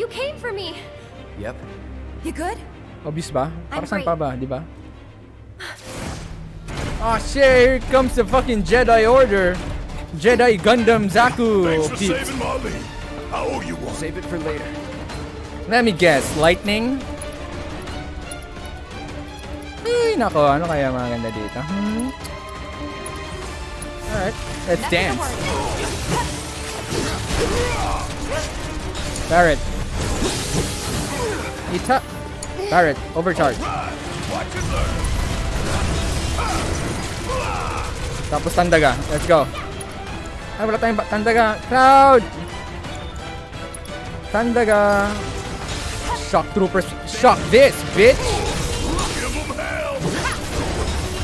You came for me. Yep. You good? Obvious ba? Para saan pa ba, di ba? Oh shit, here comes the fucking Jedi Order. Jedi Gundam Zaku. Thanks for peeps. saving my lead. I owe you one. Save it for later. Let me guess, lightning? Ay, nako, ano kaya maganda dito? Hmm? Alright, let's dance. worry. Barret. Ita. Barret, overcharge. Tapos tandaga. Let's go. Ay, wala tayong tandaga. Crowd! Tandaga. Shock troopers. Shock this, bitch! Give 'em hell.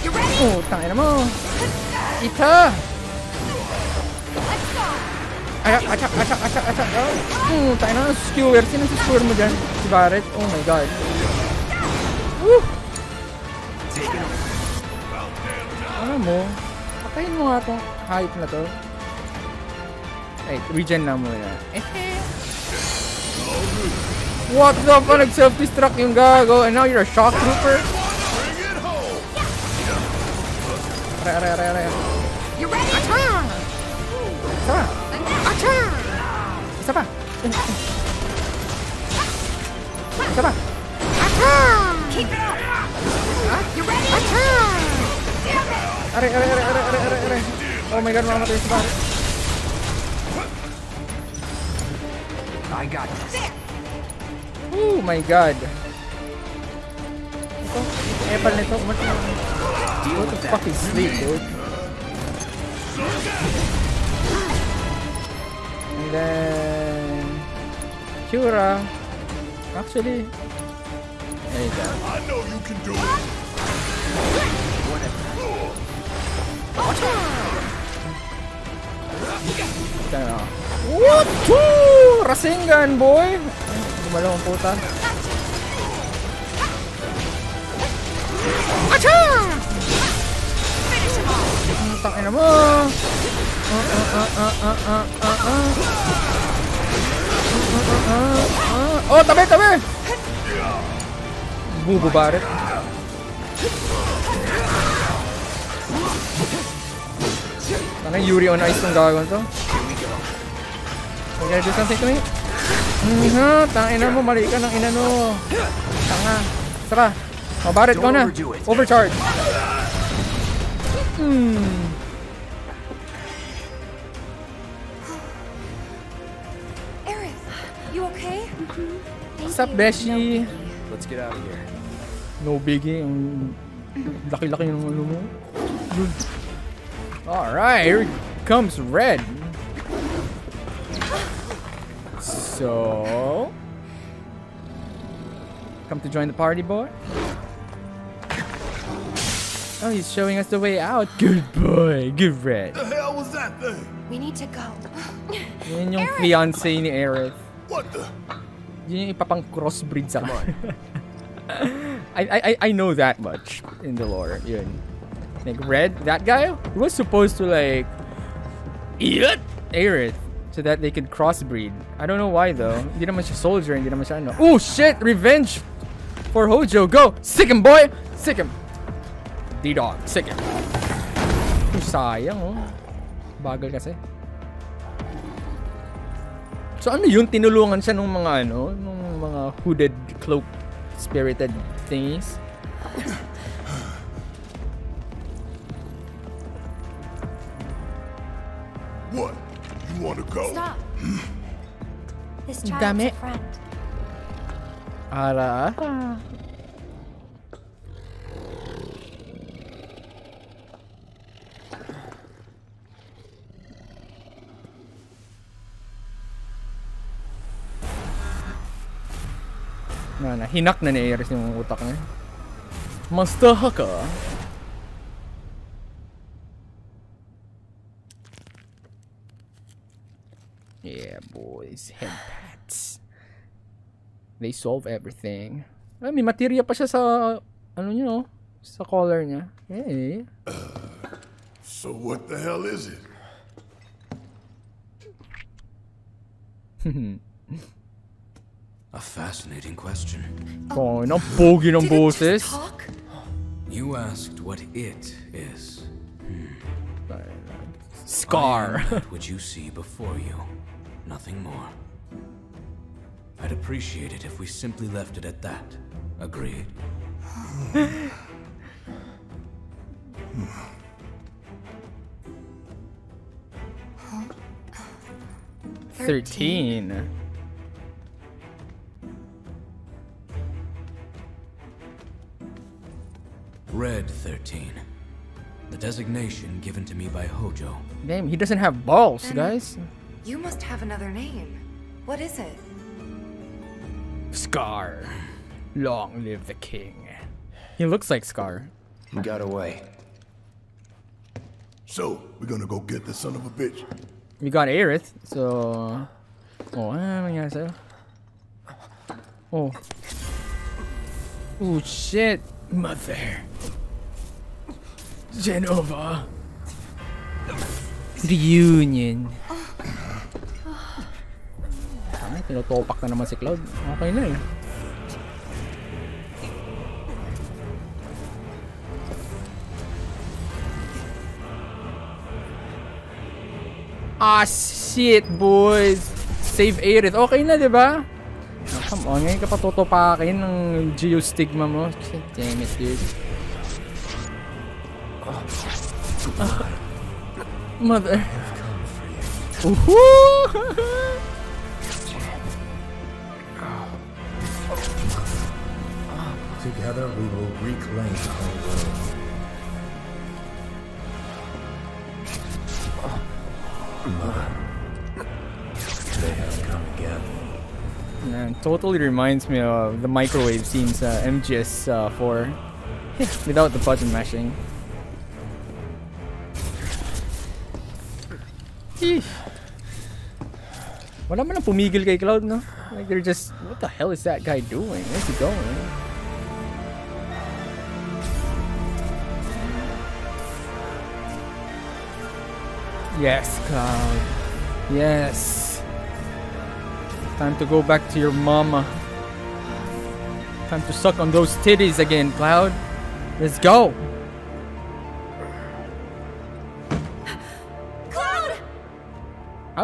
You ready? Oh, tangina mo. Ita! Ayak, ayak, ayak, ayak, ayak. Oh, tangina mo. Skewer. Sino si skewer mo dyan? Si Barrett? Oh my god. Woo! Ano mo? Patayin mo nga tong hype na to. Wait, regen na muna. What the fuck? Nag-self-destruct yung gago and now you're a shock trooper? Aray, aray, aray, aray. You ready? Isa pa. Isa pa. Isa pa. Keep it up. You ready? Damn it. Aray, aray, aray, aray, aray, aray, aray. Oh my god. I got this. Oh my god. Ito, nito. What Deal What with the fuck is sleep, dude? And then... Cura. Actually... There you go. I know you can do it. Na. What? Woo! Rasengan, boy! Gumalaw ang puta. Acha! Ang tangina mo! Ah, ah, ah, ah, ah, ah, ah, ah. Ah, ah, ah, ah. Oh, tabi, tabi! Bubo Barret. Tangin, Yuri on Ice tong gagawin to. You gotta do something to me? Mhm, tangina mo, mali ka ng inano. Tanga. Tara. Oh, Barret, go Don't na. overdo it. Overcharge. Hmm. What's up, you. Beshi? Let's get out of here. No biggie. Ang laki-laki ng ano mo. Alright, here comes Red. So... Come to join the party, boy? Oh, he's showing us the way out. Good boy. Good Red. The hell was that thing? We need to go. Yun yung Aerith! fiancé ni Aerith. What the? Yun yung ipapang crossbreed sa I, I, I- I know that much in the lore. Yun. Like, Red, that guy, he was supposed to, like, eat Aerith so that they could crossbreed. I don't know why, though. Hindi naman siya soldier, hindi naman siya ano. Oh, shit! Revenge for Hojo. Go! Sick him, boy! Sick him! D-Dog, sick him. Oh, sayang, oh. Bagal kasi. So ano yun? Tinulungan siya nung mga ano? Nung mga hooded cloak spirited thingies? What? You want to go? Stop. This child's Dami. a friend. Ara. Na, na, hinak na ni Ares yung utak niya. Master Haka. Yeah, boys. Head pats. They solve everything. Ay, may materia pa siya sa, ano nyo, sa collar niya. Hey. So what the hell is it? A fascinating question. Oh, ang pogi ng Did it talk? You asked what it is. Scar. I am you see before you. Nothing more. I'd appreciate it if we simply left it at that. Agreed. Thirteen. Red 13. The designation given to me by Hojo. Damn, he doesn't have balls, Then- guys. You must have another name. What is it? Scar. Long live the king. He looks like Scar. He got away. So, we're gonna go get this son of a bitch. We got Aerith, so... Oh, ano nangyari sa'yo? Oh. Oh, shit. Mother. Genova. Reunion. Tama, tinutopak na naman si Cloud. Okay na eh. Ah, shit, boys. Save Aerith. Okay na, di ba? Oh, come on, ngayon ka pa tutupakin ng geostigma mo. Shit, damn it, dude. Ah. Mother. Woohoo! Together we will reclaim our world. They have come again. Man, totally reminds me of the microwave scenes uh, MGS uh, 4 without the button mashing. Eesh. Wala man ang pumigil kay Cloud, no? Like they're just, what the hell is that guy doing? Where's he going? Yes, Cloud. Yes. Time to go back to your mama. Time to suck on those titties again, Cloud. Let's go.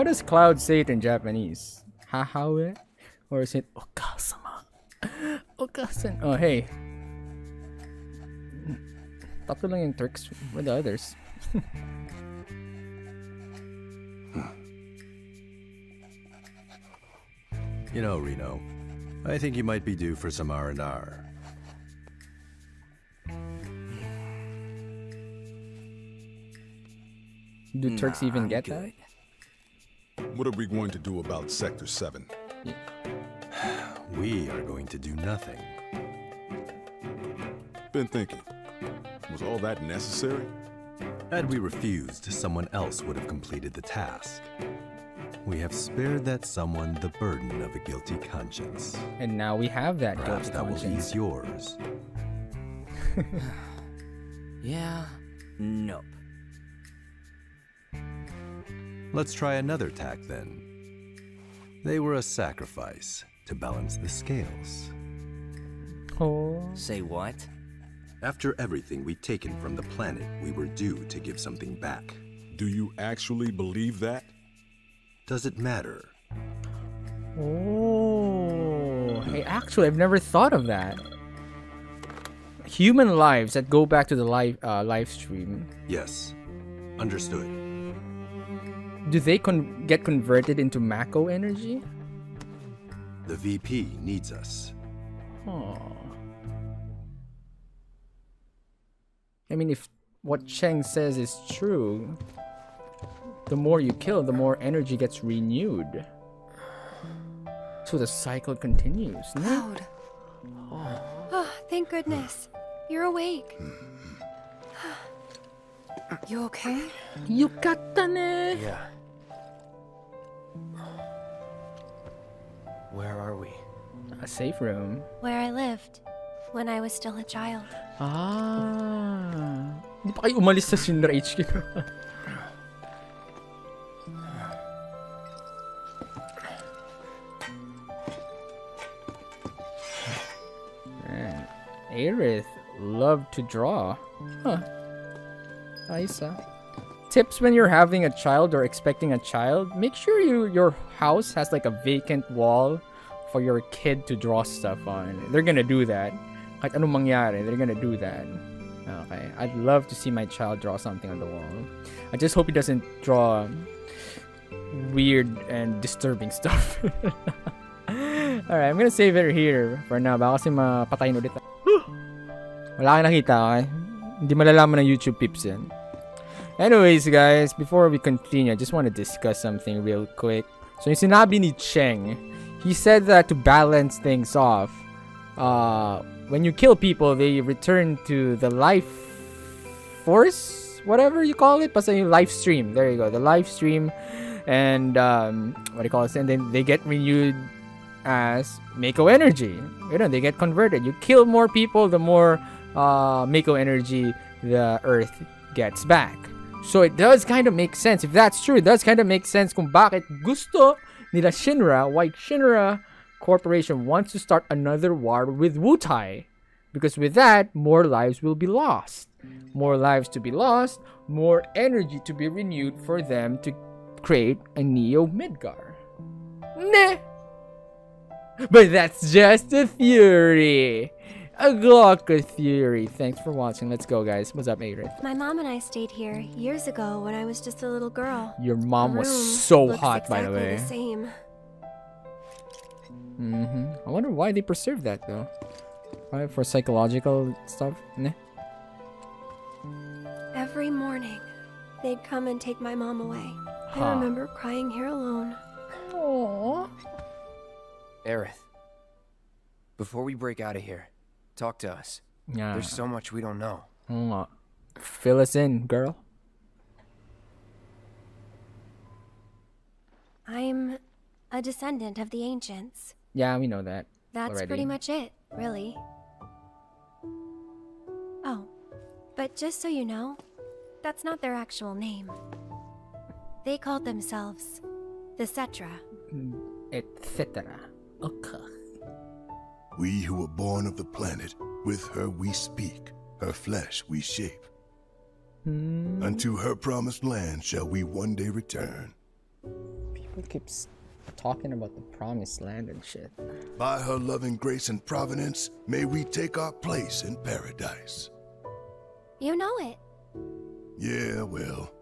How does Cloud say it in Japanese? Hahawe? Or is it Okasama? Okasan. Oh, hey. Tatlo lang yung Turks. with the others? You know, Reno, I think you might be due for some R&R. Do Turks even get good. What are we going to do about Sector 7? We are going to do nothing. Been thinking. Was all that necessary? Had we refused, someone else would have completed the task. We have spared that someone the burden of a guilty conscience. And now we have that Perhaps guilty that will conscience. ease yours. Yeah. Nope. Let's try another tack then. They were a sacrifice to balance the scales. Oh. Say what? After everything we'd taken from the planet, we were due to give something back. Do you actually believe that? Does it matter? Oh. Hey, actually, I've never thought of that. Human lives that go back to the live uh, live stream. Yes. Understood. Do they con- get converted into Mako energy? The VP needs us. Oh. I mean, if what Tseng says is true, the more you kill, the more energy gets renewed. So the cycle continues. no? Cloud. Oh, thank goodness. You're awake. Hmm. You okay? Yucatane! Yeah. Where are we? A safe room. Where I lived when I was still a child. Ah. Hindi umalis sa Shinra HQ. Aerith loved to draw. Huh. Nice, huh? Tips when you're having a child or expecting a child, make sure you your house has like a vacant wall for your kid to draw stuff on. They're gonna do that. Kahit anong mangyari, they're gonna do that. Okay. I'd love to see my child draw something on the wall. I just hope he doesn't draw weird and disturbing stuff. Alright, I'm gonna save it here for now. Baka kasi mapatayin ulit. Wala kang nakita, okay? Hindi malalaman ng YouTube peeps yan. Anyways, guys, before we continue, I just want to discuss something real quick. So, yung sinabi ni Tseng, he said that to balance things off, uh, when you kill people, they return to the life force, whatever you call it. Basta yung life stream. There you go, the life stream, and um, what do you call it? And then they get renewed as Mako energy. You know, they get converted. You kill more people, the more uh, Mako energy the Earth gets back. So it does kind of make sense. If that's true, it does kind of make sense kung bakit gusto nila Shinra, why Shinra Corporation wants to start another war with Wutai. Because with that, more lives will be lost. More lives to be lost, more energy to be renewed for them to create a Neo Midgar. Nah. But that's just a theory. A Glocka theory. Thanks for watching. Let's go, guys. What's up, Aerith? My mom and I stayed here years ago when I was just a little girl. Your mom was so looks hot, by the way. The same. hmm I wonder why they preserved that, though. Why for psychological stuff? Nah. Every morning, they'd come and take my mom away. Huh. I remember crying here alone. Aww. Aerith, before we break out of here, talk to us. Yeah. There's so much we don't know. Oo. Fill us in, girl. I'm a descendant of the ancients. Yeah, we know that. That's already. pretty much it, really. Oh, but just so you know, that's not their actual name. They called themselves the Cetra. Etc. Okay. We who were born of the planet, with her we speak, her flesh we shape. Hmm. Unto her promised land shall we one day return. People keep talking about the promised land and shit. By her loving grace and providence, may we take our place in paradise. You know it. Yeah, well,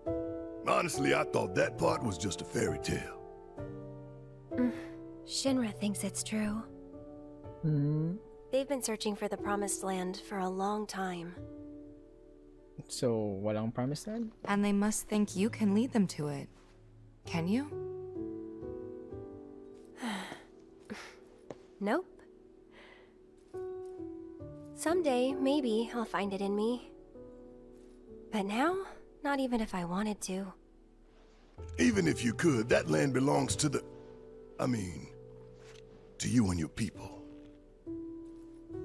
honestly, I thought that part was just a fairy tale. Shinra thinks it's true. Hmm. They've been searching for the promised land for a long time. So, walang promised land? And they must think you can lead them to it. Can you? Nope. Someday, maybe, I'll find it in me. But now, not even if I wanted to. Even if you could, that land belongs to the. I mean, to you and your people.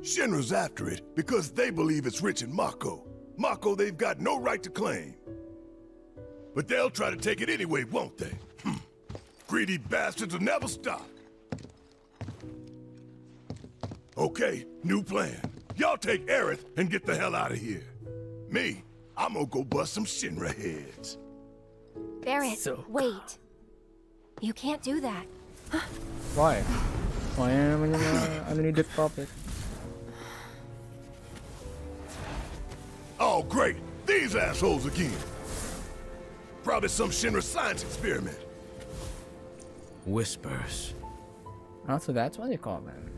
Shinra's after it because they believe it's rich in Mako. Mako they've got no right to claim. But they'll try to take it anyway, won't they? Hmm. Greedy bastards will never stop. Okay, new plan. Y'all take Aerith and get the hell out of here. Me, I'm gonna go bust some Shinra heads. Barret, So- wait. You can't do that. Why? Why naman yung mga ano ni Death Prophet? Oh, great! These assholes again! Probably some Shinra science experiment. Whispers, Ah, so that's what they call them.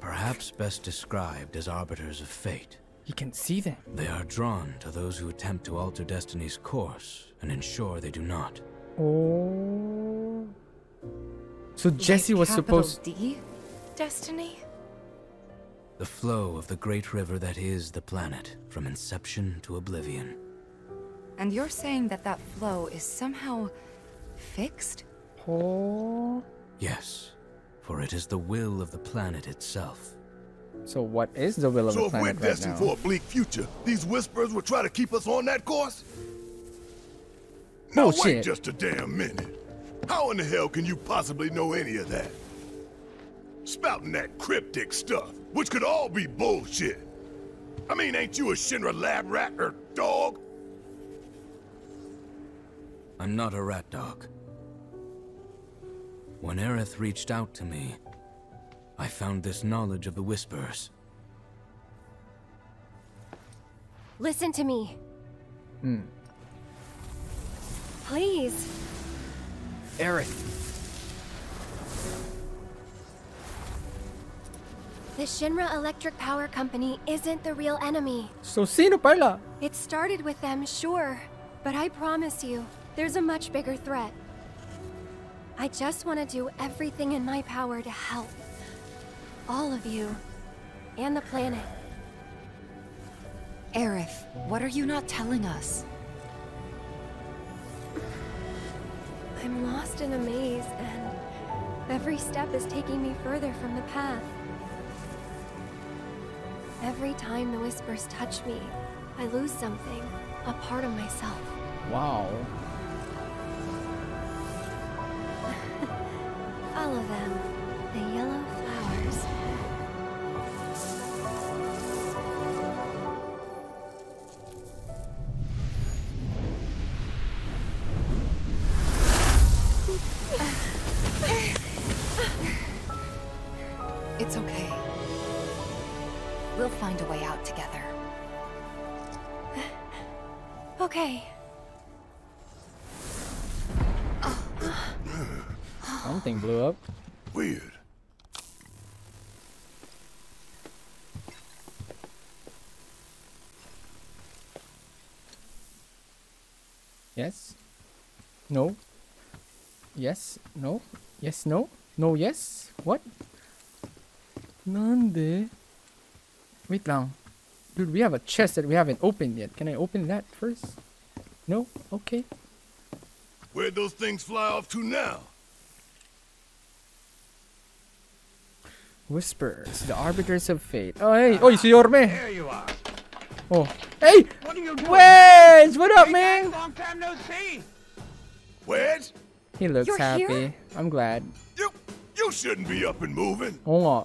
perhaps best described as arbiters of fate. You can see them. They are drawn to those who attempt to alter destiny's course and ensure they do not. Oh. So Jesse was Capital supposed. D? Destiny? The flow of the great river that is the planet, from inception to oblivion. And you're saying that that flow is somehow fixed? Oh. Yes, for it is the will of the planet itself. So what is the will of So the planet So if we're planet right destined for a bleak future, these whispers will try to keep us on that course? Now wait Bullshit. just a damn minute. How in the hell can you possibly know any of that? Spouting that cryptic stuff, which could all be bullshit. I mean, ain't you a Shinra lab rat or dog? I'm not a rat dog. When Aerith reached out to me, I found this knowledge of the Whispers. Listen to me. Hmm. Please. Aerith, The Shinra Electric Power Company isn't the real enemy. So sino pala? It started with them, sure. But I promise you, there's a much bigger threat. I just want to do everything in my power to help. All of you. And the planet. Aerith, what are you not telling us? I'm lost in a maze, and every step is taking me further from the path. Every time the whispers touch me, I lose something, a part of myself. Wow. Follow them, Yes. No. Yes. No. Yes. No. No. Yes. What? Nande? Wait lang. Dude, we have a chest that we haven't opened yet. Can I open that first? No? Okay. Where'd those things fly off to now? Whispers, the arbiters of fate. Oh, hey. Oh, si Yorme. There you are. Oh. Hey! What are you doing? Wedge! What up, man? Long time no see. Wedge? He looks You're happy. here? I'm glad. You you shouldn't be up and moving. Oo nga.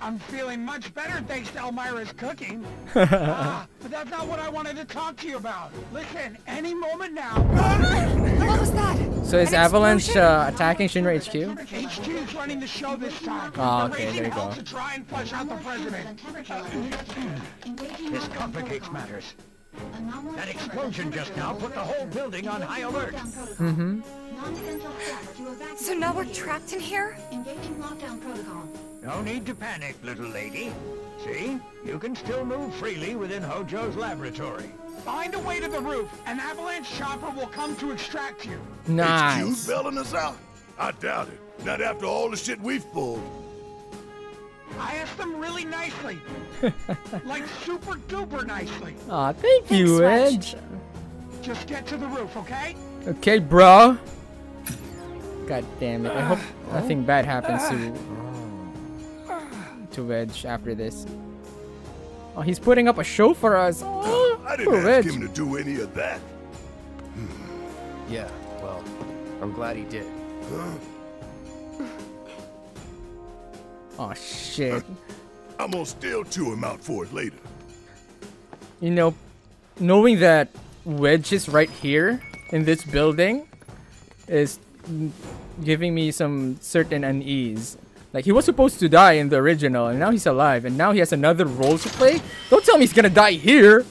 I'm feeling much better thanks to Elmyra's cooking. ah, but that's not what I wanted to talk to you about. Listen, any moment now. What was that? So is An Avalanche uh, attacking Shinra HQ? HQ's running the show this time. Oh, okay, there you go. to try and flush out the president. this complicates matters. That explosion just now put the whole building on high alert. Mm-hmm. So now we're trapped in here? No need to panic, little lady. See? You can still move freely within Hojo's laboratory. Find a way to the roof. An avalanche chopper will come to extract you. HQ's Nice. bailing us out? I doubt it. Not after all the shit we've pulled. I asked them really nicely. like super duper nicely. Aw, thank you, Wedge. Just get to the roof, okay? Okay, bro. God damn it. I hope nothing bad happens to to Wedge after this. Oh, he's putting up a show for us. Oh, I didn't ask Wedge. him to do any of that. Hmm. yeah, well, I'm glad he did. Oh shit. Uh, I'm gonna still chew him out for it later. You know, knowing that Wedge is right here in this building is giving me some certain unease. Like he was supposed to die in the original, and now he's alive, and now he has another role to play. Don't tell me he's gonna die here.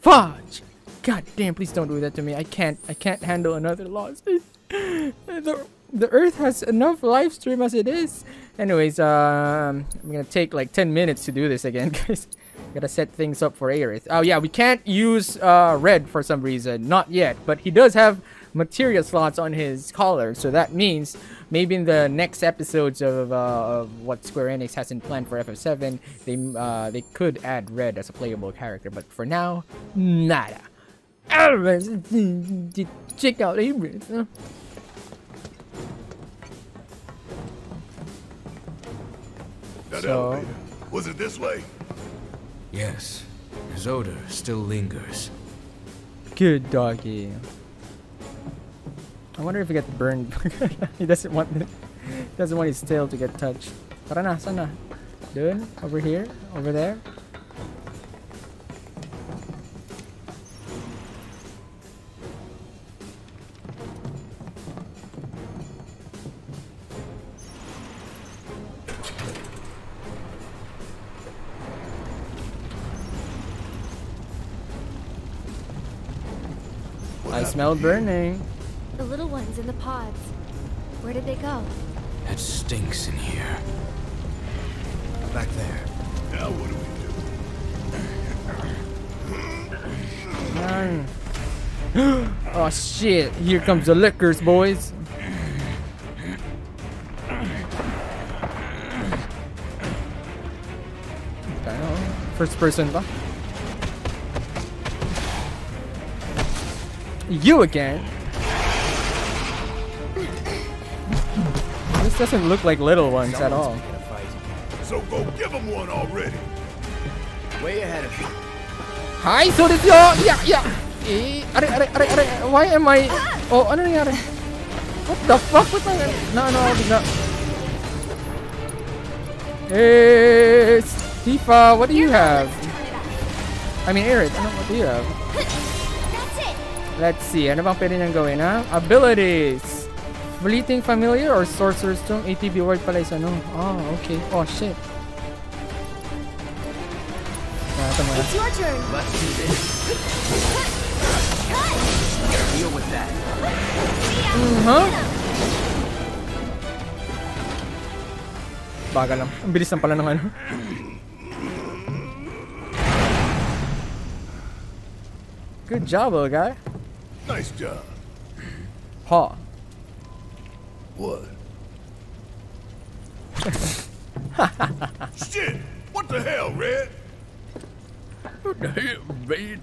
Fudge. God damn! Please don't do that to me. I can't. I can't handle another loss. the Earth has enough live stream as it is. Anyways, um, I'm gonna take like 10 minutes to do this again, guys. Gotta set things up for Aerith. Oh yeah, we can't use uh, red for some reason. Not yet, but he does have material slots on his collar, so that means maybe in the next episodes of, uh, of what Square Enix hasn't planned for FF7, they uh, they could add red as a playable character. But for now, nada. Check out Aerith. That So- elevator. Was it this way? Yes, his odor still lingers. Good doggy. I wonder if he gets burned. he doesn't want the, doesn't want his tail to get touched. Tara na, sana? Dun? Over here? Over there? Smell burning. The little ones in the pods. Where did they go? It stinks in here. Back there. Now what do we do? Nine. oh shit! Here comes the liquors, boys. First person ba? You again? This doesn't look like little ones at all. So go give him one already. Way ahead of you. Hi, so this yo, yeah, yeah. Eh, are, are, are, are, why am I? Oh, ano nangyari? What the fuck? What the? No, no, bigla. Hey, Tifa, what do you have? I mean, Eric, ano, what do you have? Let's see, ano bang pwede niyang gawin, ha? Abilities. Fleeting Familiar or Sorcerer's Stone? ATB word pala is ano? Oh, okay. Oh, shit. Ah, ito muna. It's your turn! Let's do this. Deal with that. Uh-huh. Bagal lang. Ang bilis lang pala ng ano. Good job, little guy. Nice job. Ha. What? Shit! What the hell, Red? What the hell, man?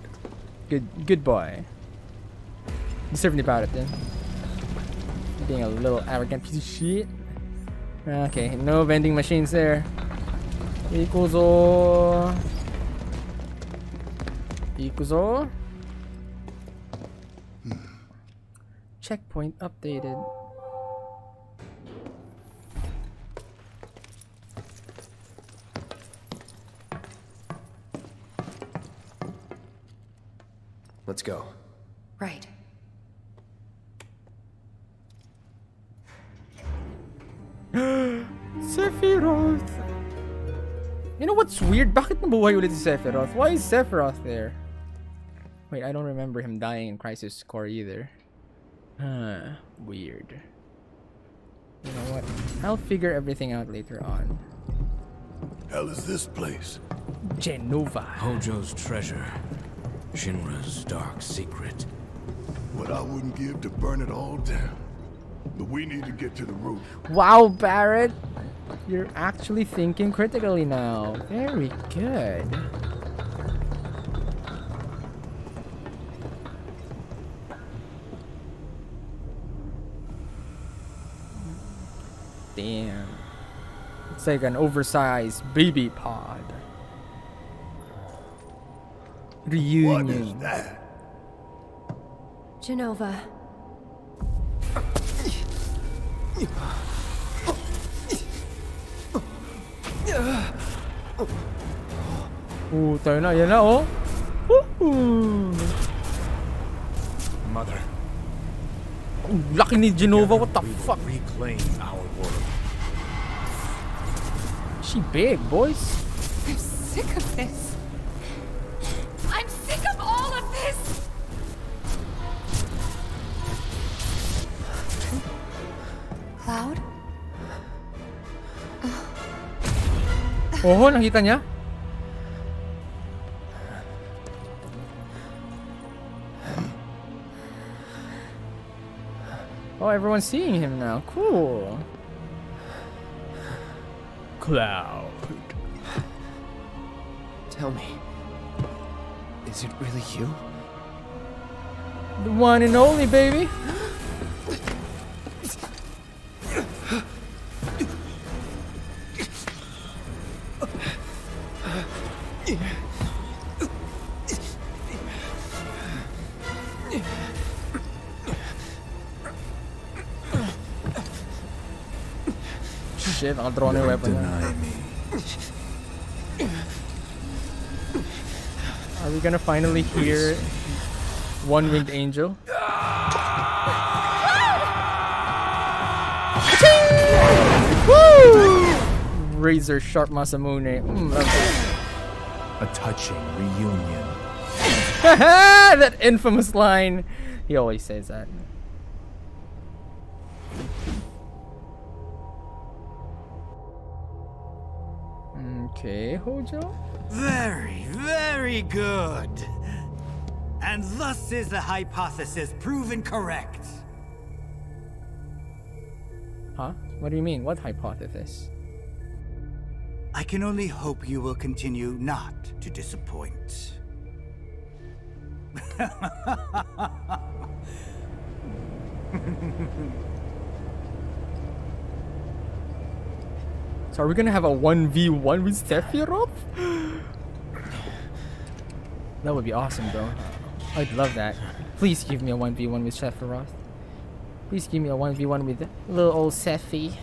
Good, good boy. Deserve the about it then. Being a little arrogant piece of shit. Okay, no vending machines there. Ikuzo. Ikuzo. Checkpoint updated. Let's go. Right. Sephiroth! You know what's weird? Bakit nabuhay ulit si Sephiroth? Why is Sephiroth there? Wait, I don't remember him dying in Crisis Core either. Huh, weird. You know what? I'll figure everything out later on. Hell is this place? Jenova. Hojo's treasure. Shinra's dark secret. What I wouldn't give to burn it all down. But we need to get to the roof. Wow, Barret! You're actually thinking critically now. Very good. Damn. It's like an oversized baby pod. Reunion. What is that? Jenova. Ooh, tayo na. Yan na, oh. Woohoo! Mother, Ang laki ni Jenova. What the fuck? reclaim our She big, boys. I'm sick of this. I'm sick of all of this! Cloud? Oh, oh nakita niya? Oh, everyone's seeing him now. Cool. Cloud. Tell me. Is it really you? The one and only, baby. Shit, I'll throw a Don't weapon. Deny me. Are gonna finally hear One Winged Angel? Woo! Razor sharp Masamune. Mm, love. A touching reunion. that infamous line. he always says that. Okay, Hojo? Very, very good. And thus is the hypothesis proven correct. Huh? What do you mean? What hypothesis? I can only hope you will continue not to disappoint. So are we gonna have a 1v1 with Sephiroth? that would be awesome though. I'd love that. Please give me a 1v1 with Sephiroth. Please give me a 1v1 with little old Sephi.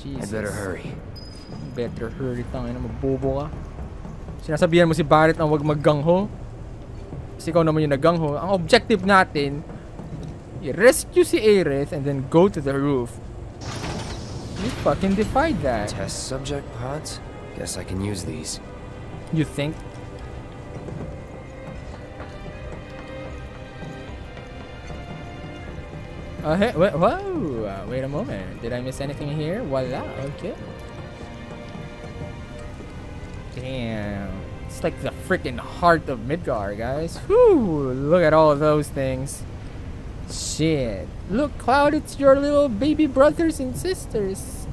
Jesus. I better hurry. Better hurry tayo na mabobo ka. Sinasabihan mo si Barret na wag maggangho. Kasi ikaw naman yung nagangho. Ang objective natin, i-rescue si Aerith and then go to the roof. You fucking defied that. Test subject pods? Guess I can use these. You think? Uh, hey, wait, whoa! Uh, wait a moment. Did I miss anything here? Voila. Okay. Damn. It's like the freaking heart of Midgar, guys. Whew! Look at all of those things. Shit. Look, Cloud, it's your little baby brothers and sisters.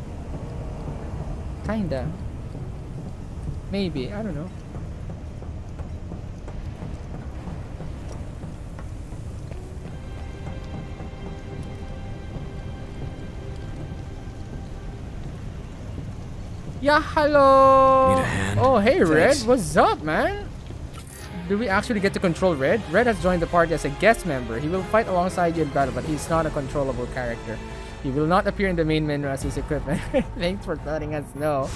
Kinda. Maybe. I don't know. Yeah, hello. Need a hand? Oh, hey, Thanks. Red. What's up, man? Do we actually get to control Red? Red has joined the party as a guest member. He will fight alongside you in battle, but he's not a controllable character. He will not appear in the main menu as his equipment. Thanks for letting us know.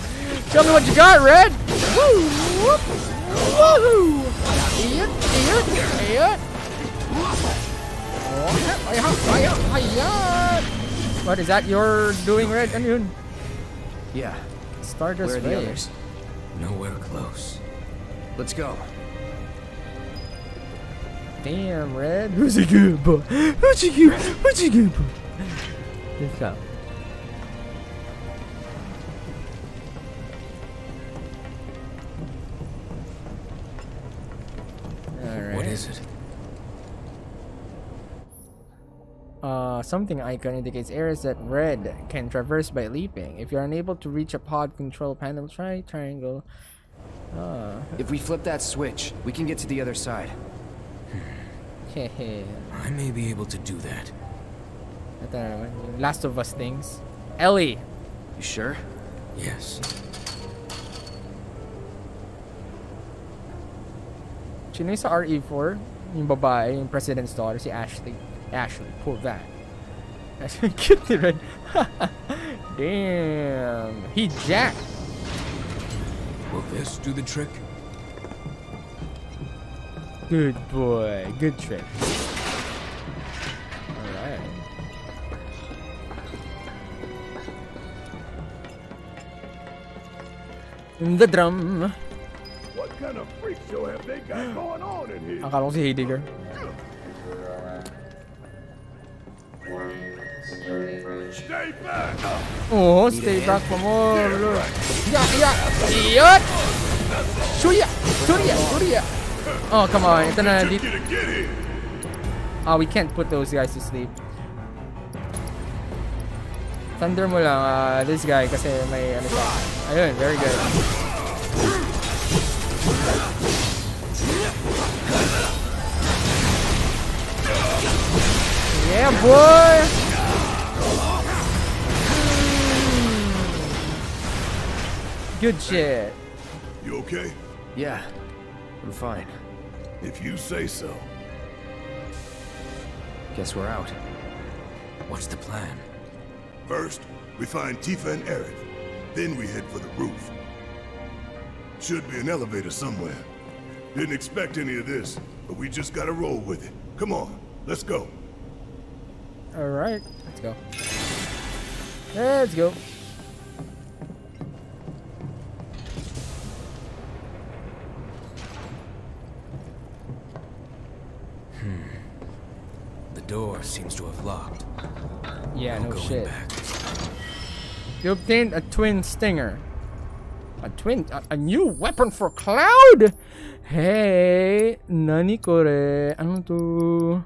Show me what you got, Red! Woo! Whoop! Woohoo! Eat, eat, eat. What is that you're doing, Red? Yun? Yeah. Stardust Where are the others? Nowhere close. Let's go. Damn, Red. Who's a good boy? Who's a good? Who's a good boy? Let's go. What is it? Uh, something icon indicates areas that red can traverse by leaping. If you're unable to reach a pod control panel, try triangle. Uh, If we flip that switch, we can get to the other side. I may be able to do that. Ito na naman, yung Last of Us things. Ellie! You sure? Yes. Sa RE4? Yung babae, yung president's daughter, si Ashley. Ashley, pull that. Ashley, cute ni Red. Damn. He jacked. Will this do the trick? Good boy. Good trick. Alright. The drum. What kind of freak show have they got going on in here? Si Heidegger. Stay back! Oh, stay back pa more. Yeah, yeah. Iyot! Shuya! Surya! Surya! Oh, come on. Ito na. Di Get it, get it! Ah, we can't put those guys to sleep. Thunder mo lang ah, this guy kasi may ano siya. Ayun, very good. Yeah, boy! Hmm. Good shit. You okay? Yeah. I'm fine. If you say so. Guess we're out. What's the plan? First, we find Tifa and Aerith. Then we head for the roof. Should be an elevator somewhere. Didn't expect any of this, but we just gotta roll with it. Come on, let's go. Alright, let's go. Let's go. Door seems to have locked. Yeah, No no shit. back. You obtained a twin stinger. A twin, a, a new weapon for Cloud. Hey, nani kore? Ano to?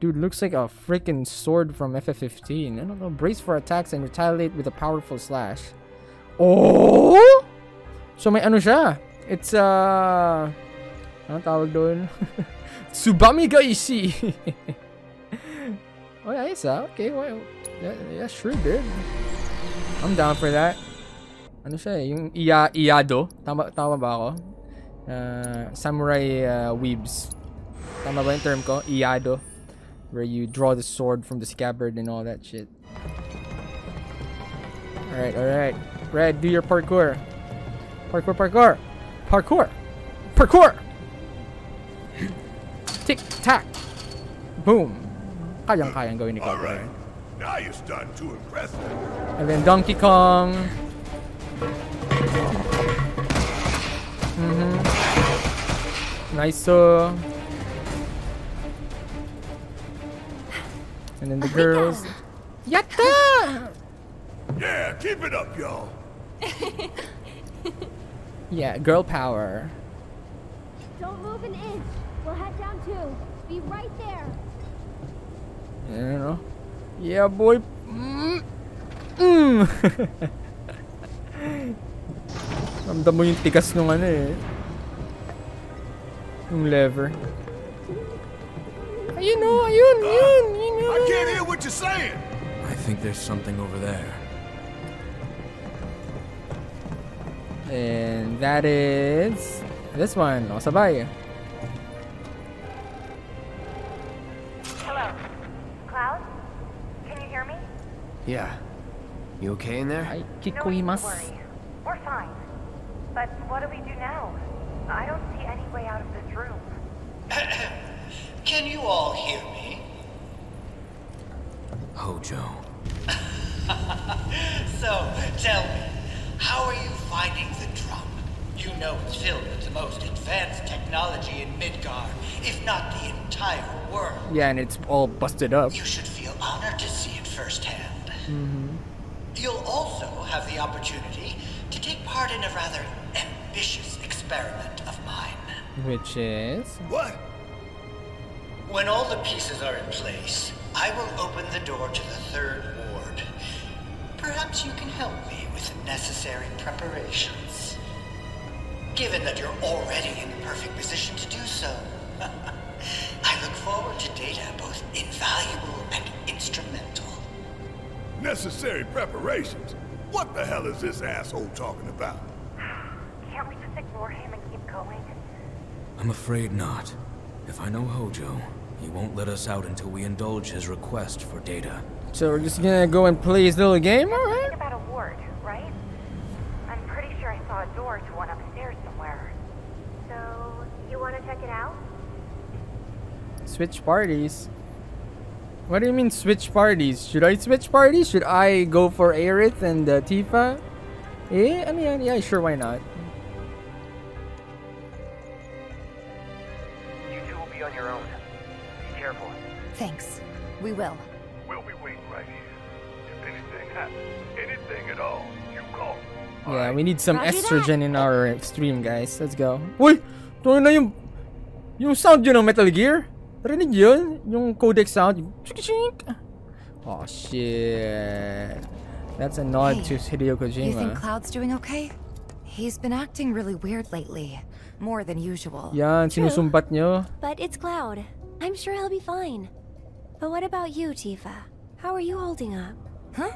Dude, looks like a freaking sword from FF15. I don't know. Brace for attacks and retaliate with a powerful slash. Oh! So may ano siya? It's uh ano tawag doon? Tsubame Gaeshi. oh, nice ah. Okay, well, yeah, yeah, sure, dude. I'm down for that. Ano siya eh, yung iya iyado. Tama tama ba ako? Uh, samurai uh, weaves. Tama ba yung term ko? Iaido. Where you draw the sword from the scabbard and all that shit. Alright, alright. Red, do your parkour. Parkour, parkour. Parkour. Parkour! Tick, tack. Boom. Kayang-kayang gawin ni All Cobra. right. Now you're starting to impress me. And then Donkey Kong. Mm-hmm. Nice so. And then the girls. Yatta! Yeah, keep it up, y'all. Yeah, girl power. Don't move an inch. We'll head down too. Be right there. You know? Yeah, boy. Mm. Mm. Ramdam mo yung tigas nung ano eh. Yung lever. Ayun o, ayun, ayun, ayun, I can't hear what you're saying. I think there's something over there. And that is this one. O, Hello. Cloud? Can you hear me? Yeah. You okay in there? No need to worry. We're fine. But what do we do now? I don't see any way out of this room. Can you all hear me? Hojo. So, tell me, how are you finding the drum? You know it's filled with the most advanced technology in Midgar, if not the entire world. Yeah, and it's all busted up. You should feel honored to see it firsthand. Mm-hmm. You'll also have the opportunity to take part in a rather ambitious experiment of mine. Which is what? When all the pieces are in place, I will open the door to the third ward. Perhaps you can help me with the necessary preparations. Given that you're already in the perfect position to do so, I look forward to data both invaluable and instrumental. Necessary preparations. What the hell is this asshole talking about? Can't we just ignore him and keep going? I'm afraid not. If I know Hojo, he won't let us out until we indulge his request for data. So we're just gonna go and play his little game, alright? Something about a ward, right? I'm pretty sure I saw a door to one upstairs somewhere. So, you want to check it out? Switch parties. What do you mean switch parties? Should I switch parties? Should I go for Aerith and uh, Tifa? Eh? Ano yan? Yeah, sure, why not? You two will be on your own. Be careful. Thanks. We will. We'll be waiting right here. If anything happens, anything at all, you call. Yeah, we need some Roger that. estrogen in our stream, guys. Let's go. Uy! Tuloy na yung... Yung sound yun ng Metal Gear. Yun? Yung codec sound. Chik-chik. Oh, shit. That's a nod to Hideo Kojima. You think Cloud's doing okay? He's been acting really weird lately. More than usual. Yan, sinusumbat nyo. But it's Cloud. I'm sure he'll be fine. But what about you, Tifa? How are you holding up? Huh?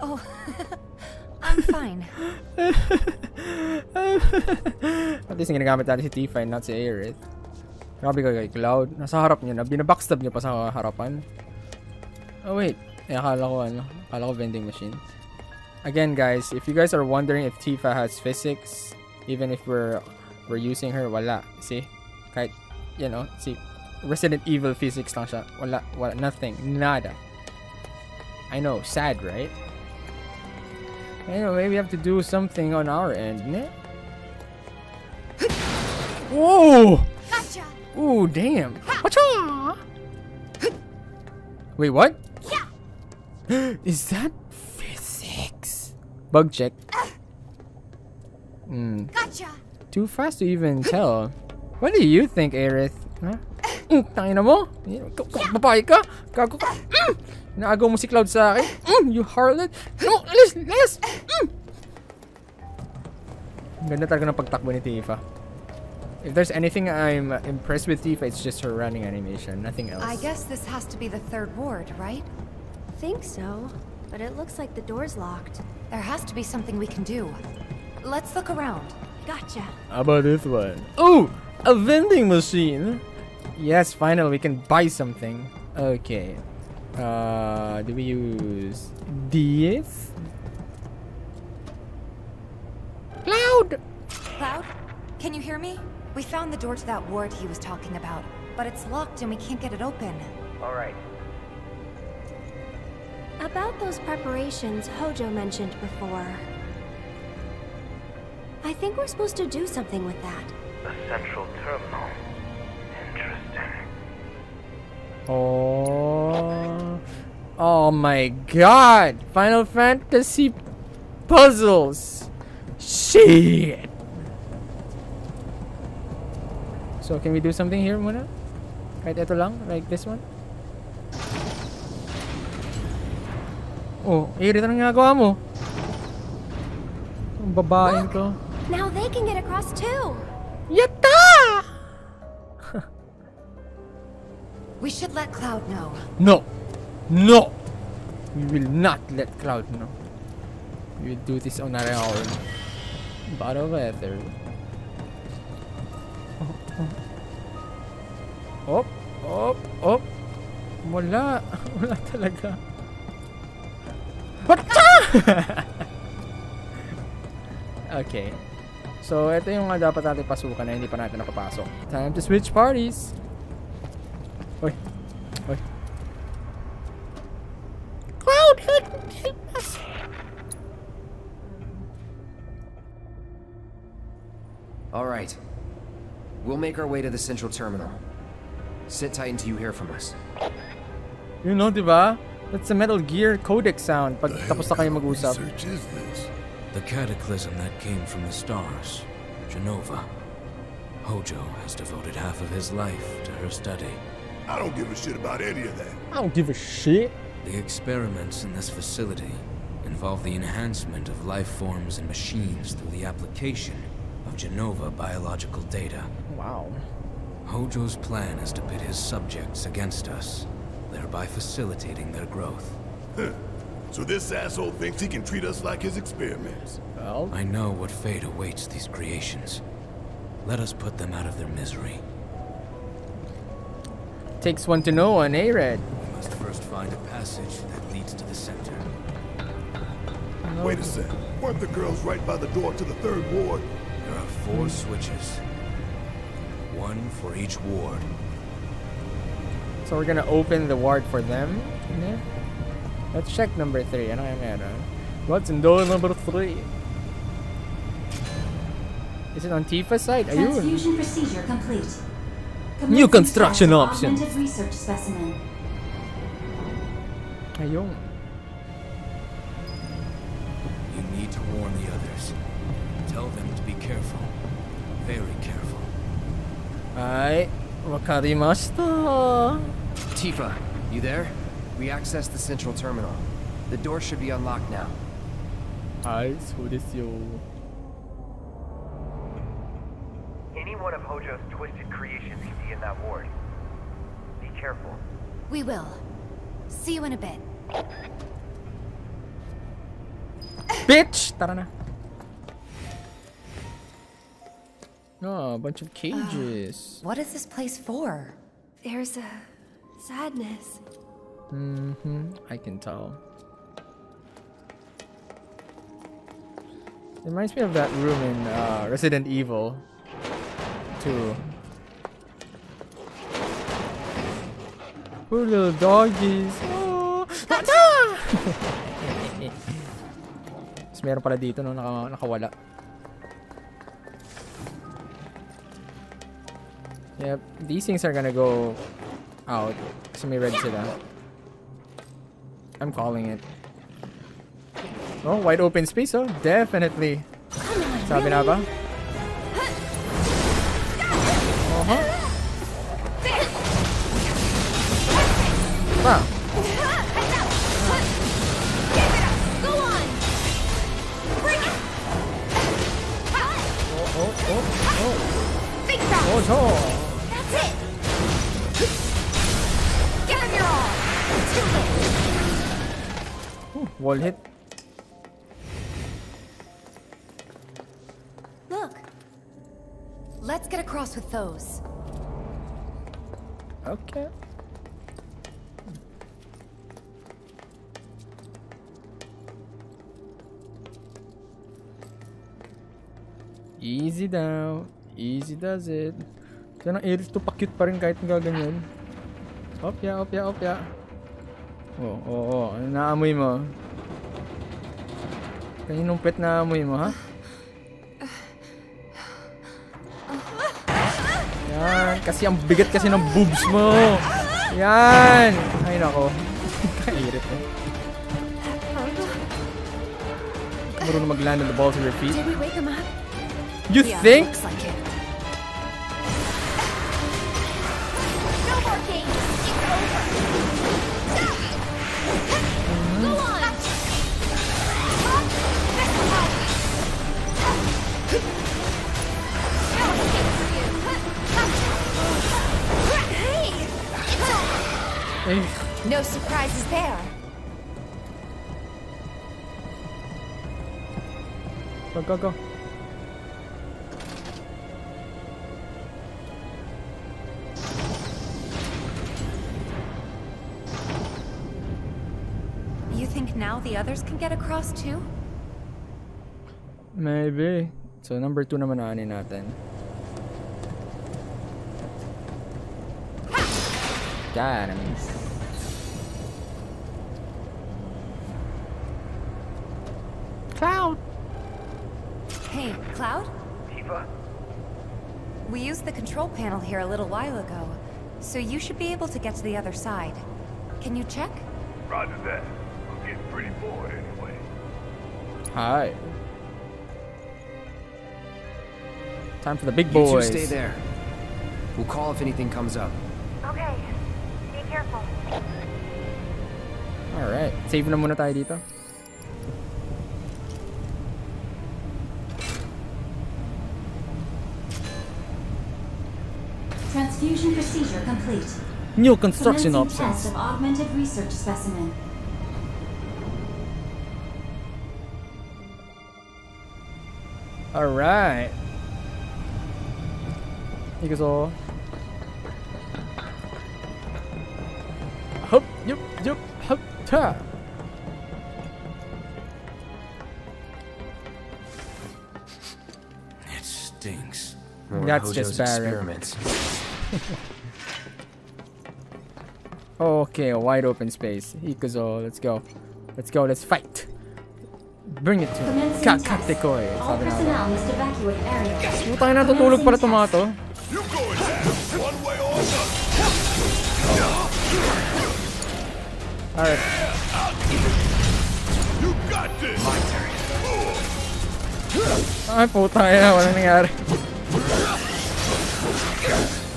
Oh, I'm fine. At least ginagamit natin si Tifa and not si Aerith. Grabe ka kay Cloud. Nasa harap niya na. Binabackstab niya pa sa harapan. Oh wait. Eh, akala ko ano. Akala ko vending machine. Again guys, if you guys are wondering if Tifa has physics, even if we're we're using her, wala. See? Kahit, you know, see, Resident Evil physics lang siya. Wala, wala, nothing. Nada. I know, sad, right? Anyway, we have to do something on our end, ne? Whoa! Gotcha! Ooh, damn. Wacha! Wait, what? Is that physics? Bug check. Hmm. Gotcha. Too fast to even tell. What do you think, Aerith? Huh? Mm, tangina mo? K- k- Babae ka? Gago ka? Mm! Naagaw mo si Cloud sa akin? Mm, you harlot? No, alis, alis! Mm! Ganda talaga ng pagtakbo ni Tifa. If there's anything I'm impressed with Tifa, it's just her running animation. Nothing else. I guess this has to be the third ward, right? Think so, but it looks like the door's locked. There has to be something we can do. Let's look around. Gotcha. How about this one? Oh, A vending machine! Yes, finally we can buy something. Okay. Uh, do we use this? Cloud! Cloud, can you hear me? We found the door to that ward he was talking about, but it's locked and we can't get it open. All right. About those preparations Hojo mentioned before. I think we're supposed to do something with that. The central terminal. Interesting. Oh. Oh my god! Final Fantasy puzzles! Shit! So, can we do something here muna? Kahit ito lang? Like this one? Oh, eh, Irit, anong ginagawa mo? Ang babaeng ko. Now they can get across too. Yatta! We should let Cloud know. No! No! We will not let Cloud know. We will do this on our own. Bottle of Oh, oh, oh. Wala. Wala talaga. What Okay. So, ito yung nga dapat natin pasukan na hindi pa natin napapasok. Time to switch parties. Oy. Oy. Cloud, help, help us. All right. We'll make our way to the central terminal. Sit tight until you hear from us. You know, di ba? That's a Metal Gear codec sound pag tapos na kayo mag-usap. The cataclysm that came from the stars, Jenova. Hojo has devoted half of his life to her study. I don't give a shit about any of that. I don't give a shit. The experiments in this facility involve the enhancement of life forms and machines through the application of Jenova biological data. Wow. Hojo's plan is to pit his subjects against us, thereby facilitating their growth. Huh. So this asshole thinks he can treat us like his experiments. Well, I know what fate awaits these creations. Let us put them out of their misery. Takes one to know one, eh, Red? We must first find a passage that leads to the center. Wait a sec. Weren't the girls right by the door to the third ward? There are four switches. One for each ward. So we're gonna open the ward for them. Yeah. Let's check number three. Ano yung meron? What's in door number three? Is it on Tifa's side? Ayun. Transfusion procedure complete. New construction trial of options. Augmented research specimen. Ayun. Ay, wakarimashita. Tifa, you there? We accessed the central terminal. The door should be unlocked now. Ay, so desu yo. Any one of Hojo's twisted creations could be in that ward. Be careful. We will. See you in a bit. Bitch! Tara Oh, a bunch of cages. What is this place for? There's a sadness. Mm-hmm. I can tell. It reminds me of that room in uh, Resident Evil 2. Poor little doggies. Oh. Tapos meron pala dito no naka, nakawala. Yep, these things are gonna go out kasi may red sila. I'm calling it. Oh, wide open space, oh. Definitely. Sabi na ba? Easy daw. Easy does it. Sana Iris to pa-cute pa rin kahit gaganyan. Opya, opya, opya. Oo, oo, oo. Ano naamoy mo? Kaninong pet naamoy mo, ha? Yan. Kasi ang bigat kasi ng boobs mo. Yan. Ay, nako. Kairit eh. Marunong mag-land on the balls of your feet. Did we wake him up? You Yeah, think? looks like it. No more games. It's over. Go on. This will help. No escape for you. Hey. No surprises there. Go, go, go. Now the others can get across too? Maybe. So, number 2 naman na anin natin. Got him. Cloud! Hey, Cloud? Tifa? We used the control panel here a little while ago, so you should be able to get to the other side. Can you check? Roger that. I'm getting pretty bored anyway. Hi. Time for the big boys. You boys. two stay there. We'll call if anything comes up. Okay. Be careful. Alright. Save na muna tayo dito. Transfusion procedure complete. New construction Commencing options. test of augmented research specimen. Alright. 行くぞ。ほっ、よっ、よっ、はっ、た。It stinks. That's just experiments okay, wide open space. 行くぞ。Let's go. Let's go. Let's fight. Bring it to me. Commencing test. Kakatekoy. All Sabi na ako. personnel must evacuate area. Putang na, natutulog pala itong mga to. You going down one way or another. Alright. You got this. My turn. Ay, puta na. Walang nangyari.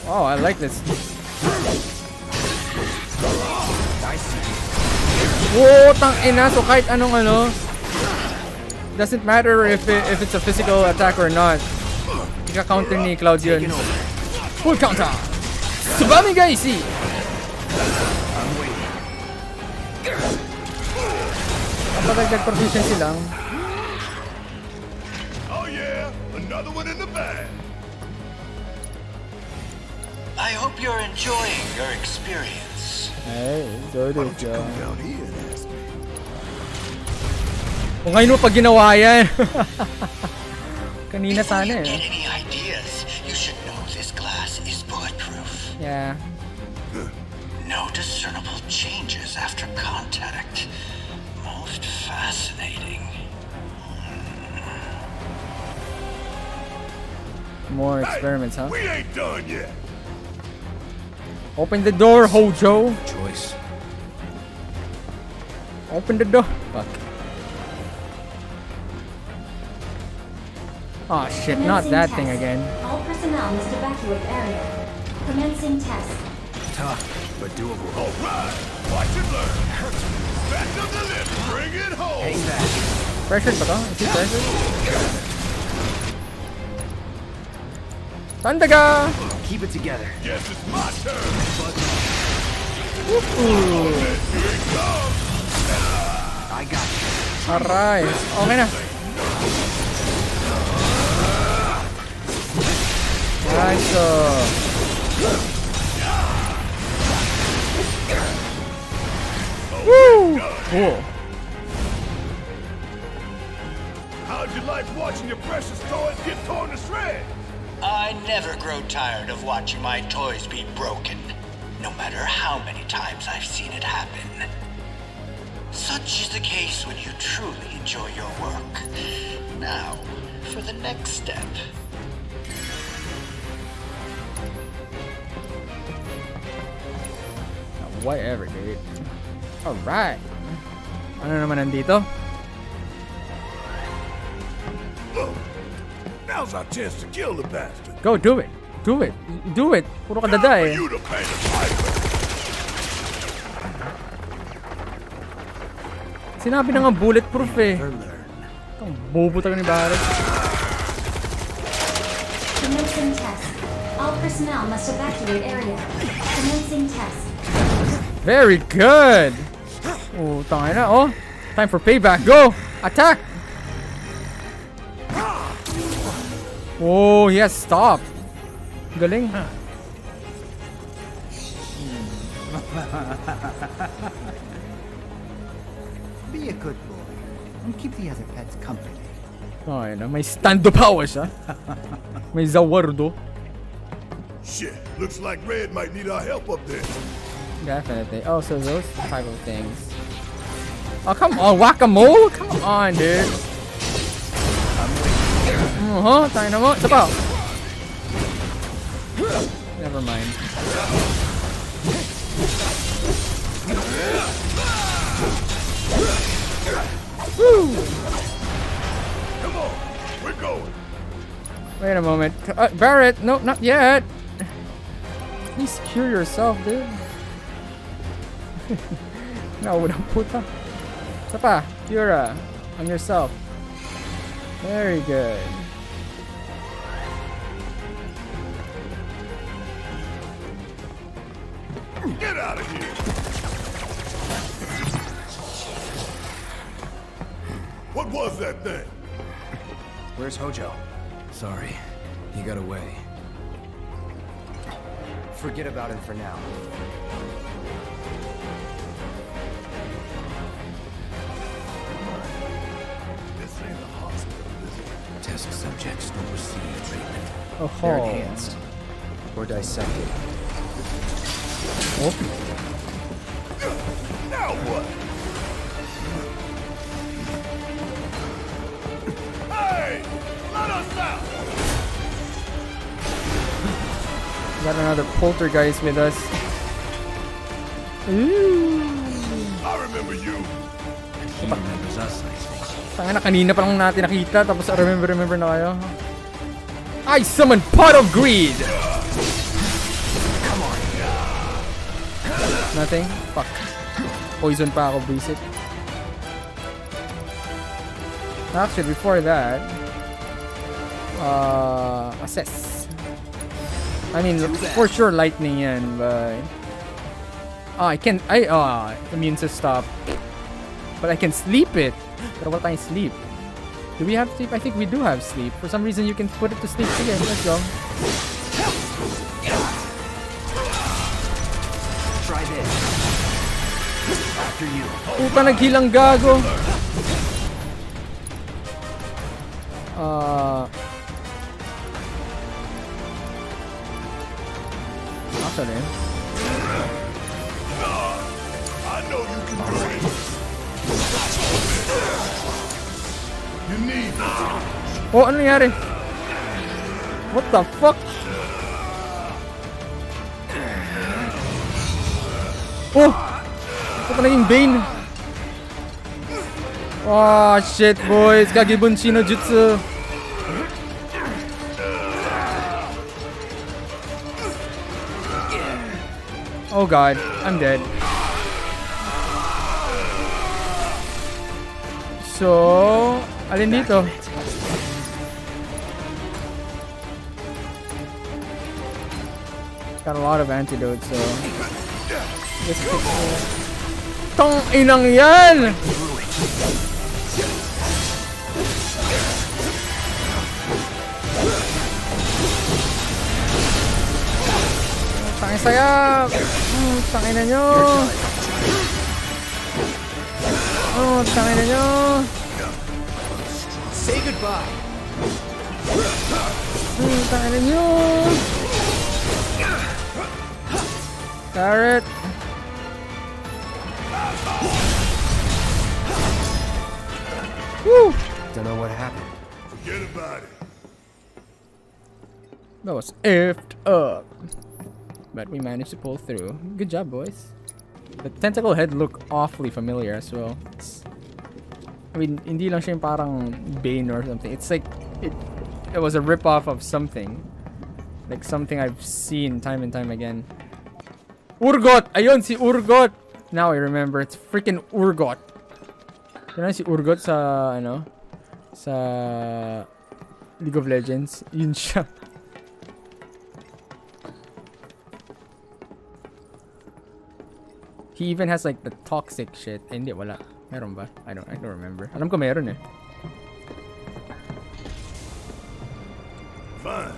Oh, I like this. Whoa, tang ina. So kahit anong ano, doesn't matter if it, if it's a physical attack or not. Ika-counter ni Cloud yun. Full counter! Tsubame Gaeshi! Kapag proficiency lang. Oh yeah, another one in the bag. I hope you're enjoying your experience. Ay, so this Come down here and ask me. Kung ngayon mo pa ginawa yan. Kanina sana you eh. get any ideas, you should know this glass is bulletproof. Yeah. No discernible changes after contact. Most fascinating. More experiments, huh? We ain't done yet. Open the door, Hojo. Choice. Open the door. Fuck. Oh shit, not that test. thing again. All personnel must evacuate area. Commencing test. Tough, but doable. All right, watch and learn. Back to the lift, bring it home. Hang back. Pressured ba to? Is he pressured? Tandaga! Keep it together. Guess it's my turn. Ooh. I got you. Aray. Okay na. Nice. uh. Woo! Cool. How'd you like watching your precious toys get torn to shreds? I never grow tired of watching my toys be broken, no matter how many times I've seen it happen. Such is the case when you truly enjoy your work. Now, for the next step. Whatever, dude. Alright. Ano naman nandito? Now's our chance to kill the bastard. Go, do it. Do it. Do it. Puro ka dada eh. You to pay the piper. Sinabi na nga bulletproof eh. Itong bobo talaga ni Barret. Commencing test. All personnel must evacuate area. Commencing test. Very good! Oh, tangay na. Oh, time for payback. Go! Attack! Oh, he has stopped. Galing. Be a good boy and keep the other pets company. Oh, tangay na. May stand-up powers, ha? May zawardo. Shit, looks like Red might need our help up there. Definitely. Oh, so those type of things. Oh, come on. Whack-a-mole? Come on, dude. Uh-huh. Tayo na mo. Isa pa. Never mind. Woo! Come on, we're going. Wait a moment. Uh, Barret, no, not yet. Please cure yourself, dude. No, walang puta. Isa pa, cure uh, on yourself. Very good. Get out of here. What was that thing? Where's Hojo? Sorry, he got away. Forget about him for now. It? Test subjects don't receive treatment. Oh, They're enhanced. Or dissected. Oh. Now what? Hey! Let us out! Got another poltergeist with us. Ooh. Tanga na kanina pa lang natin nakita tapos remember remember na kayo. I summon pot of greed. Come on. Nothing. Fuck. Poison pa ako, basic. Actually, before that, uh, assess. I mean, for sure lightning yan, but oh, I can I uh immune to stop, but I can sleep it. Pero wala tayong sleep. Do we have sleep? I think we do have sleep. For some reason, you can put it to sleep. Sige, let's go. Try this. After you. Puta, naghilang gago. Nangyari? What the fuck? Oh! Ito naging Bane. Oh ah, shit, boys. Gagibunshi no Jutsu. Oh god, I'm dead. So, alin dito? Got a lot of antidotes, so... Just Tong inang yan! Tangin saya! Hmm, tangin na nyo! Oh, tangin na nyo! Say goodbye. Hmm, tangin na nyo! Carrot! Woo! Don't know what happened. Forget about it. That was effed up. But we managed to pull through. Good job, boys. The tentacle head look awfully familiar as well. It's, I mean, hindi lang siya yung parang Bane or something. It's like, it, it was a rip-off of something. Like something I've seen time and time again. Urgot! Ayun, si Urgot! Now I remember, it's freaking Urgot. Yun si Urgot sa, ano, sa League of Legends. Yun siya. He even has like the toxic shit. Eh, hindi, wala. Meron ba? I don't, I don't remember. Alam ko meron eh. Fine.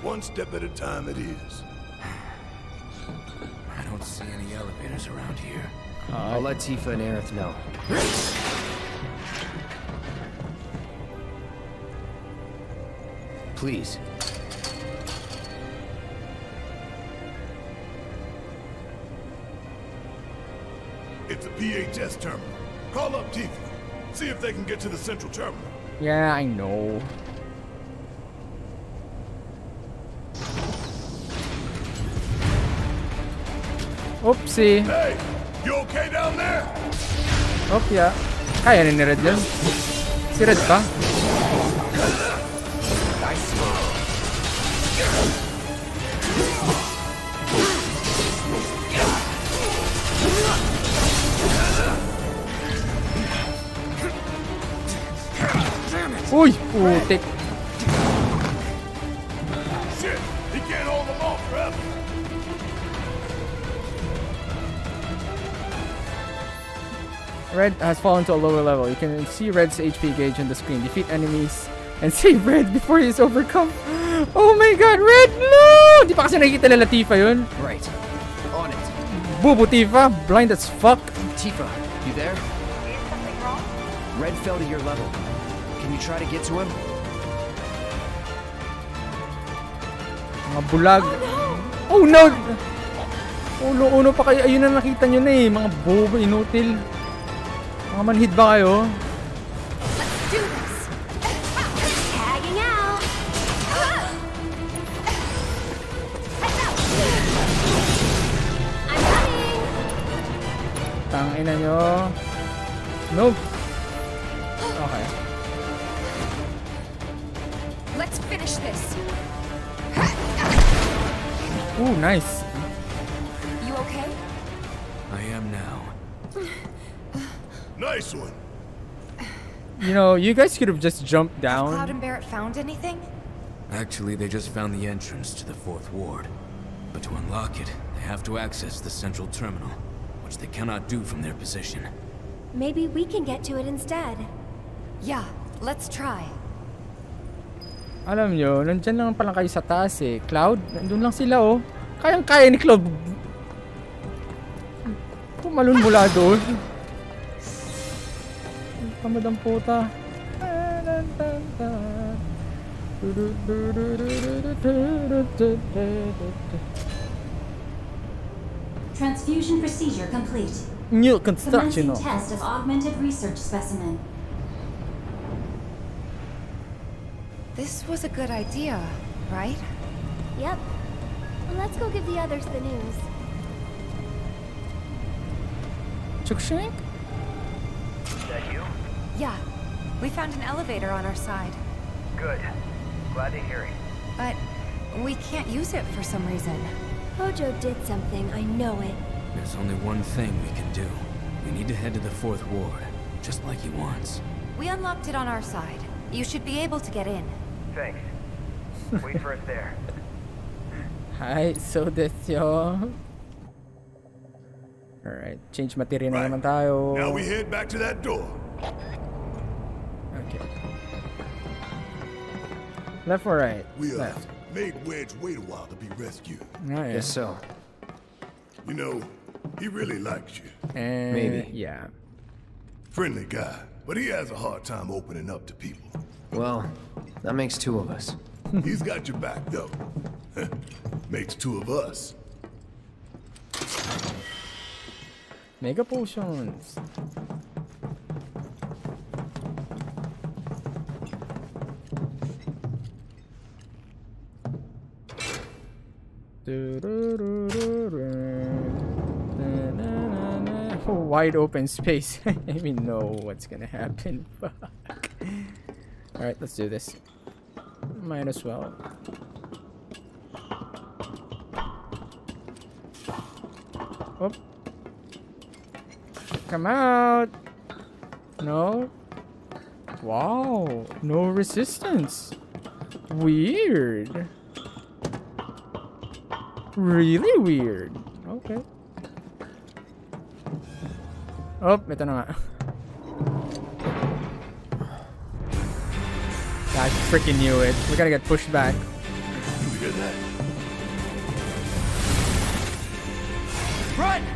One step at a time it is. I don't see any elevators around here. I'll let Tifa and Aerith know. Please. It's a PHS terminal. Call up Tifa. See if they can get to the central terminal. Yeah, I know. Oopsie. Hey, you okay down there? Oop, yeah. Kaya ni Red yan. Si Red pa. Uy, putik. Red has fallen to a lower level. You can see Red's HP gauge on the screen. Defeat enemies and save Red before he is overcome. Oh my god, Red! No! Di pa kasi nakikita na Tifa yun. Right. On it. Bubu Tifa, blind as fuck. Tifa, you there? Something wrong? Red fell to your level. Can you try to get to him? Mga bulag. Oh no! Oh no! Uno-uno pa kayo. Ayun na nakita nyo na eh. Mga bobo, inutil. Mga manhid ba kayo? Do this. Tagging out. Tangina nyo. Nope. Okay. Let's finish this. Ooh, nice. You okay? I am now. Nice one. You know, you guys could have just jumped down. Cloud down. and Barret found anything? Actually, they just found the entrance to the fourth ward. But to unlock it, they have to access the central terminal, which they cannot do from their position. Maybe we can get to it instead. Yeah, let's try. Alam nyo, nandyan lang pala kayo sa taas eh. Cloud, nandun lang sila oh. Kayang-kaya ni Cloud. Tumalon mula doon. Tamad ang puta. Transfusion procedure complete. New construction. Commencing test of augmented research specimen. This was a good idea, right? Yep. Well, let's go give the others the news. Chukshank? Is that you? Yeah. We found an elevator on our side. Good. Glad to hear it. But we can't use it for some reason. Hojo did something, I know it. There's only one thing we can do. We need to head to the fourth ward, just like he wants. We unlocked it on our side. You should be able to get in. Thanks. Wait for us there. Hi, so desyo. Alright, change material na naman tayo. Now we head back to that door. Okay. Left or right? We uh, Left. made Wedge wait a while to be rescued. Oh, yeah. Guess so. You know, he really likes you. And Maybe. Yeah. Friendly guy, but he has a hard time opening up to people. Well, that makes two of us. He's got your back, though. Makes two of us. Mega potions. Wide open space. I even know what's gonna happen. Fuck. Alright, let's do this. Might as well. Oh. Come out! No? Wow, no resistance. Weird. Really weird. Okay. Oh, ito na nga. I freaking knew it. We're gonna get pushed back. You hear that? Run!